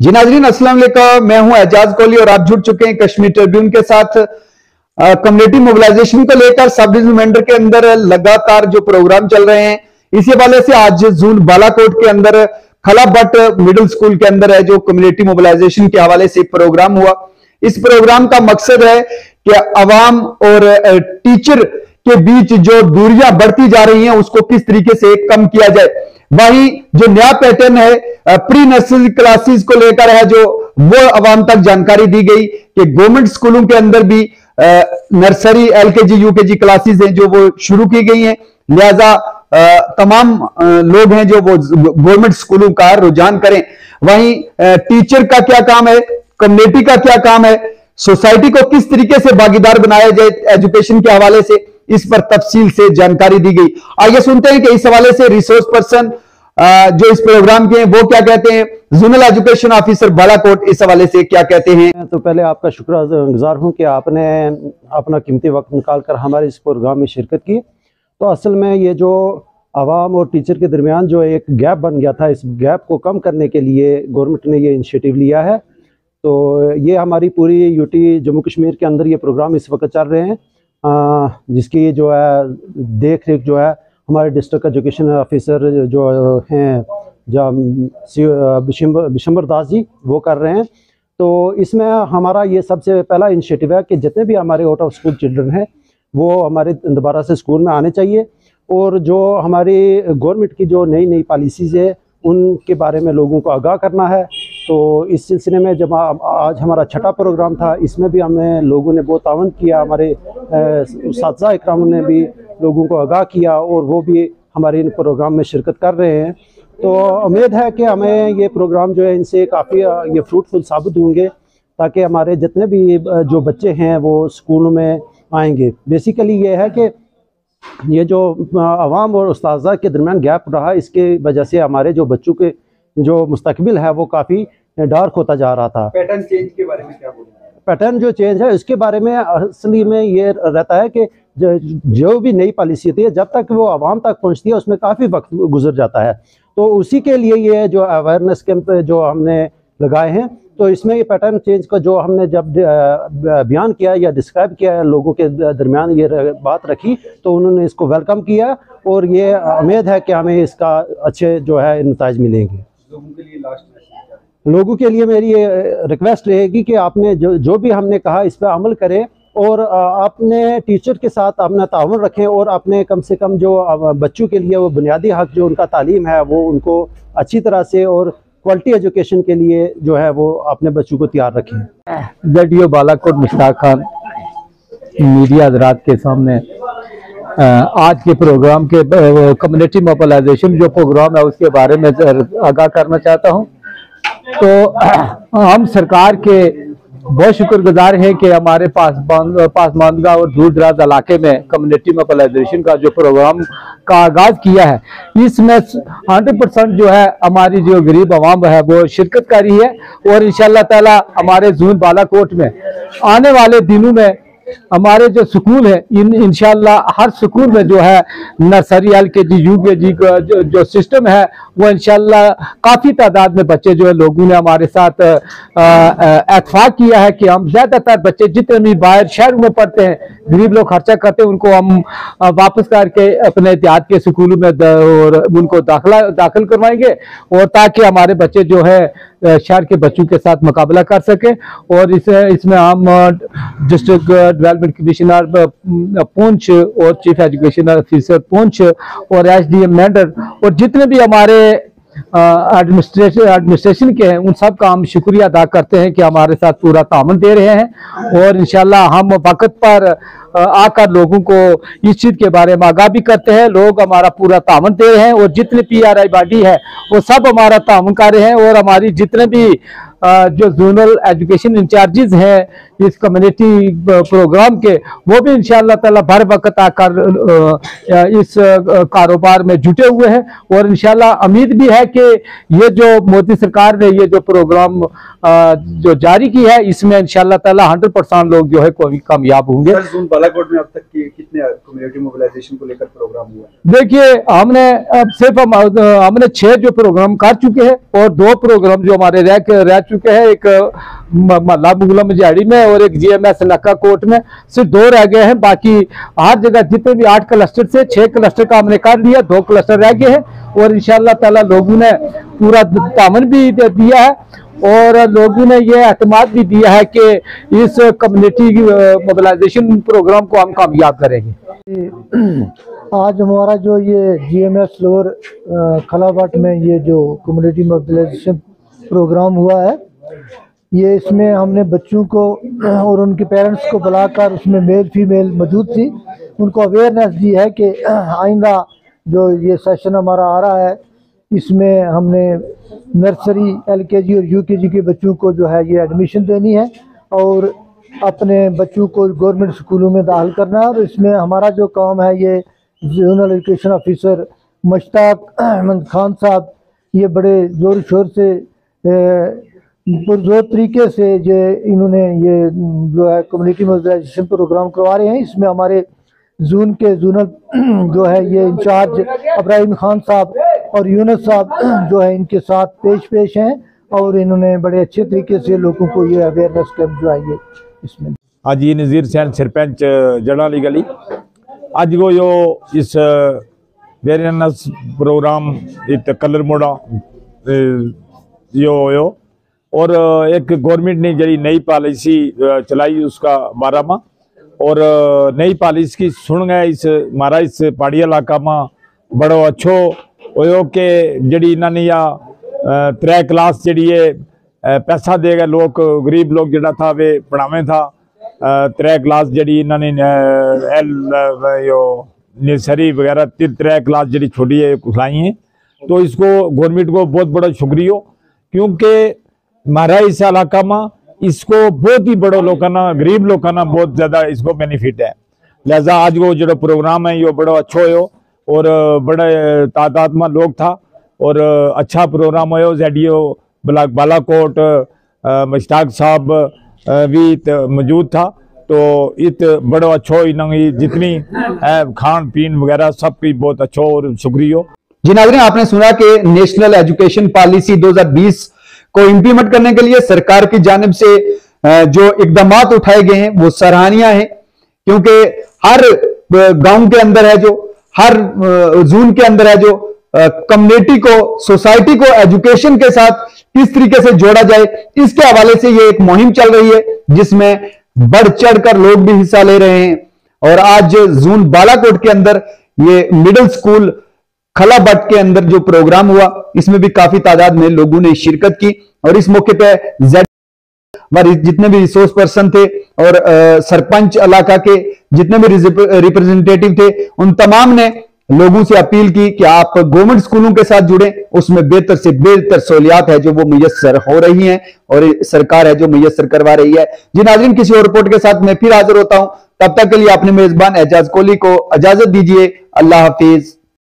जी नाजरीन वालेकुम, मैं हूँ एजाज कोहली और आप जुड़ चुके हैं कश्मीर ट्रिब्यून के साथ। कम्युनिटी मोबिलाइजेशन को लेकर सब डिविजन के अंदर लगातार जो प्रोग्राम चल रहे हैं, इसी हवाले से आज जून बालाकोट के अंदर खला भट्ट मिडिल स्कूल के अंदर है, जो कम्युनिटी मोबिलाइजेशन के हवाले से प्रोग्राम हुआ। इस प्रोग्राम का मकसद है कि अवाम और टीचर के बीच जो दूरियाँ बढ़ती जा रही हैं, उसको किस तरीके से कम किया जाए। वही जो नया पैटर्न है प्री नर्सरी क्लासेस को लेकर है जो, वो अवाम तक जानकारी दी गई कि गवर्नमेंट स्कूलों के अंदर भी nursery L K LKG UKG classes हैं जो वो शुरू की गई हैं। लिहाजा तमाम लोग हैं जो वो गवर्नमेंट स्कूलों का रुझान करें। वहीं टीचर का क्या काम है? कम्युनिटी का क्या काम है? सोसाइटी को किस तरीके से भागीदार बनाया जाए एजुकेशन के हवाले से? इस पर तफसील से जानकारी दी गई। आइए सुनते हैं कि इस हवाले से रिसोर्स पर्सन जो इस प्रोग्राम के हैं, वो क्या कहते हैं? जोनल एजुकेशन ऑफिसर बालाकोट इस हवाले से क्या कहते हैं? तो पहले आपका शुक्र गुजार हूँ कि आपने अपना कीमती वक्त निकाल कर हमारे इस प्रोग्राम में शिरकत की। तो असल में ये जो आवाम और टीचर के दरमियान जो एक गैप बन गया था, इस गैप को कम करने के लिए गवर्नमेंट ने ये इनिशिएटिव लिया है। तो ये हमारी पूरी यूटी जम्मू कश्मीर के अंदर ये प्रोग्राम इस वक्त चल रहे हैं। जिसकी जो है देख रेख जो है, हमारे डिस्ट्रिक्ट एजुकेशन ऑफिसर जो हैं बिशंबर दास जी, वो कर रहे हैं। तो इसमें हमारा ये सबसे पहला इनिशिएटिव है कि जितने भी हमारे आउट ऑफ़ स्कूल चिल्ड्रन हैं, वो हमारे दोबारा से स्कूल में आने चाहिए। और जो हमारी गवर्नमेंट की जो नई नई पॉलिसीज़ है, उनके बारे में लोगों को आगाह करना है। तो इस सिलसिले में जब आज हमारा छठा प्रोग्राम था, इसमें भी हमें लोगों ने बहुत तावन किया, हमारे इस इक्राम ने भी लोगों को आगाह किया और वो भी हमारे इन प्रोग्राम में शिरकत कर रहे हैं। तो उम्मीद है कि हमें ये प्रोग्राम जो है, इनसे काफ़ी ये फ्रूटफुल साबित होंगे, ताकि हमारे जितने भी जो बच्चे हैं, वो स्कूलों में आएँगे। बेसिकली ये है कि ये जो आवाम और उस के दरमियान गैप रहा, इसके वजह से हमारे जो बच्चों के जो मुस्तकबिल है वो काफ़ी डार्क होता जा रहा था। पैटर्न चेंज के बारे में क्या बोल पैटर्न जो चेंज है इसके बारे में असली में ये रहता है कि जो, जो भी नई पॉलिसी होती है जब तक वो आवाम तक पहुँचती है उसमें काफ़ी वक्त गुजर जाता है। तो उसी के लिए ये जो अवेयरनेस कैंप जो हमने लगाए हैं तो इसमें ये पैटर्न चेंज का जो हमने जब बयान किया या डिस्क्राइब किया लोगों के दरमियान ये बात रखी तो उन्होंने इसको वेलकम किया और ये उम्मीद है कि हमें इसका अच्छे जो है नतज मिलेंगे। लोगों के लिए लास्ट लोगों के लिए मेरी ये रिक्वेस्ट रहेगी कि आपने जो जो भी हमने कहा इस पर अमल करें और अपने टीचर के साथ अपना ताउन रखें और अपने कम से कम जो बच्चों के लिए वो बुनियादी हक जो उनका तालीम है वो उनको अच्छी तरह से और क्वालिटी एजुकेशन के लिए जो है वो अपने बच्चों को तैयार रखें। जेडियो बालाकोट मुश्ताक खान मीडिया हजरात के सामने। आज के प्रोग्राम के कम्युनिटी मोबिलाइजेशन जो प्रोग्राम है, उसके बारे में आगाह करना चाहता हूँ। तो हम सरकार के बहुत शुक्रगुजार हैं कि हमारे पास पासमानदा और दूर दराज इलाके में कम्युनिटी मोबिलाइजेशन का जो प्रोग्राम का आगाज़ किया है। इसमें हंड्रेड परसेंट जो है, हमारी जो गरीब आवाम है, वो शिरकत करी है और इन ताला हमारे जून बालाकोट में आने वाले दिनों में हमारे जो स्कूल है इन इनशाला हर स्कूल में जो है नर्सरी एल के जी यू के जी का जो, सिस्टम है वो इनशाला काफ़ी तादाद में बच्चे जो है लोगों ने हमारे साथ एतफाक किया है कि हम ज़्यादातर बच्चे जितने भी बाहर शहर में पढ़ते हैं गरीब लोग खर्चा करते हैं उनको हम वापस करके अपने एहतियात के स्कूलों में और उनको दाखिला दाखिल करवाएँगे और ताकि हमारे बच्चे जो है शहर के बच्चों के साथ मुकाबला कर सके और इस, इसमें हम डिस्ट्रिक्ट डेवलपमेंट कमिश्नर पुंछ और चीफ एजुकेशन ऑफिसर पुंछ और एस डी एम मेंडर और जितने भी हमारे एडमिनिस्ट्रेशन एडमिनिस्ट्रेशन के हैं, उन सब का हम शुक्रिया अदा करते हैं कि हमारे साथ पूरा तामन दे रहे हैं और इंशाल्लाह हम वक्त पर आकर लोगों को इस चीज़ के बारे में आगाह भी करते हैं। लोग हमारा पूरा तामन दे रहे हैं और जितने पी आर आई बॉडी है, वो सब हमारा तामन कर रहे हैं और हमारी जितने भी जो जोनल एजुकेशन इंचार्जेस हैं इस कम्युनिटी प्रोग्राम के वो भी इन ताला भर वक्त आकर इस कारोबार में जुटे हुए हैं और इंशाल्लाह उम्मीद भी है कि ये जो मोदी सरकार ने ये जो प्रोग्राम जो जारी की है इसमें इंशाल्लाह ताला हंड्रेड परसेंट लोग जो है कामयाब होंगे। बालाकोट में अब तक कितने कम्युनिटी मोबिलाइजेशन को लेकर प्रोग्राम हुआ देखिए हमने अब सिर्फ़ हमने छह जो प्रोग्राम कर चुके हैं और दो प्रोग्राम जो हमारे रह रह चुके हैं एक महला मुगला मजाड़ी में और एक जीएमएस लक्का कोट में सिर्फ़ दो रह गए हैं, बाकी हर जगह जितने भी आठ क्लस्टर से छह क्लस्टर का हमने कर लिया दो क्लस्टर रह गए हैं और इंशाल्लाह ताला लोगों ने पूरा दामन भी दिया है और लोगों ने ये अहतमाद भी दिया है कि इस कम्युनिटी मोबिलाइजेशन प्रोग्राम को हम कामयाब करेंगे। आज हमारा जो ये जीएमएस लोअर खलाबाट में ये जो कम्युनिटी मोबिलाइजेशन प्रोग्राम हुआ है ये इसमें हमने बच्चों को और उनके पेरेंट्स को बुलाकर उसमें मेल फीमेल मौजूद थी। उनको अवेयरनेस दी है कि आइंदा जो ये सेशन हमारा आ रहा है, इसमें हमने नर्सरी एलकेजी और यूकेजी के बच्चों को जो है ये एडमिशन देनी है और अपने बच्चों को गवर्नमेंट स्कूलों में दाखिल करना है और इसमें हमारा जो काम है ये zonal education officer Mushtaq Ahmed Khan साहब, ये बड़े ज़ोर शोर से तो पुरजोर तरीके से जो इन्होंने ये जो है कम्युनिटी मोजराइजेशन प्रोग्राम करवा रहे हैं, इसमें हमारे जून के, जूनल, जो है ये इंचार्ज अब्राहिम खान साहब और यूनस साहब, जो है इनके साथ पेश पेश हैं और इन्होंने बड़े अच्छे तरीके से लोगों को ये अवेयरनेस कैंप जो है ये इसमें आज ये नज़ीर सैन सरपंच जड़ाली गली। आज वो यो इस अवेयरनेस प्रोग्राम इत कलर मोड़ा यो यो और एक गवर्नमेंट ने जड़ी नई पॉलिसी चलाई उसका बारा में और नई पॉलिसी की सुन गए इस हमारा इस पहाड़ी इलाका में, बड़ो अच्छो होयो के जड़ी इन्होंने या त्रै क्लास जड़ी है पैसा देगा लोग, गरीब लोग जड़ा था, वे पढ़ावे था। त्रै क्लास जड़ी इन्होंने नर्सरी वगैरह त्रै क्लास जड़ी छोटी है खुलाई है। तो इसको गवर्नमेंट को बहुत बड़ा शुक्रिया, क्योंकि हमारा इस इलाका में इसको बहुत ही बड़ो लोगों ना गरीब लोगों ना बहुत ज़्यादा इसको बेनिफिट है। लिहाजा आज वो जो प्रोग्राम है, ये बड़ा अच्छो हो और बड़े तादाद में लोग था और अच्छा प्रोग्राम हो जेडीओ ब्लाक बालाकोट मुश्ताक साहब भी मौजूद था। तो इत बड़ो अच्छो इन्होंने जितनी खान पीन वगैरह सब की बहुत अच्छो और शुक्रिया। जी नाजरीन, आपने सुना कि नेशनल एजुकेशन पॉलिसी 2020 को इम्प्लीमेंट करने के लिए सरकार की जानब से जो इकदाम उठाए गए हैं, वो सराहनीय है, क्योंकि हर गाँव के अंदर है जो, हर जून के अंदर है जो कम्युनिटी को सोसाइटी को एजुकेशन के साथ किस तरीके से जोड़ा जाए, इसके हवाले से ये एक मुहिम चल रही है, जिसमें बढ़ चढ़कर लोग भी हिस्सा ले रहे हैं। और आज जून बालाकोट के अंदर ये मिडिल स्कूल खला बट के अंदर जो प्रोग्राम हुआ, इसमें भी काफ़ी तादाद में लोगों ने शिरकत की और इस मौके पे जेड जितने भी रिसोर्स पर्सन थे और सरपंच इलाका के जितने भी रिप्रेजेंटेटिव थे, उन तमाम ने लोगों से अपील की कि आप गवर्नमेंट स्कूलों के साथ जुड़े। उसमें बेहतर से बेहतर सहूलियात है जो वो मुयसर हो रही हैं और सरकार है जो मुयसर करवा रही है। जी नाजरीन किसी और रिपोर्ट के साथ मैं फिर हाजिर होता हूँ। तब तक के लिए अपने मेजबान एजाज कोहली को इजाज़त दीजिए। अल्लाह हाफिज।